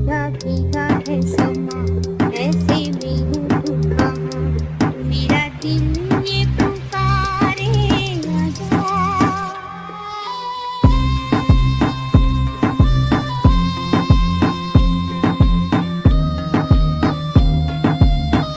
Riga, Riga, hey, much